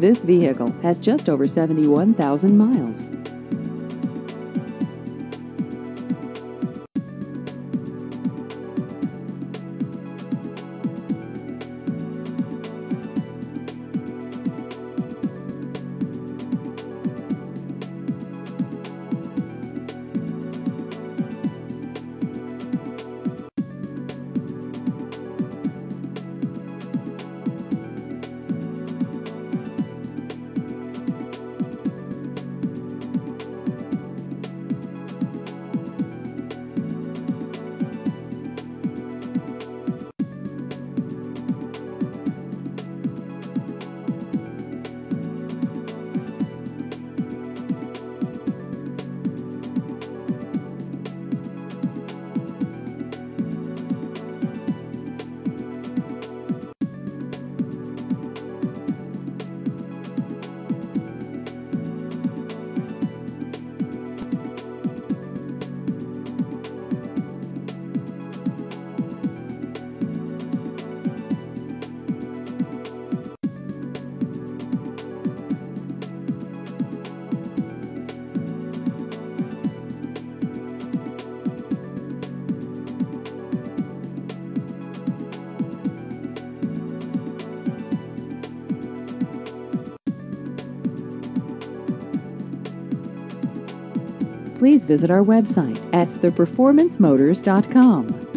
This vehicle has just over 71,000 miles. Please visit our website at theperformancemotors.com.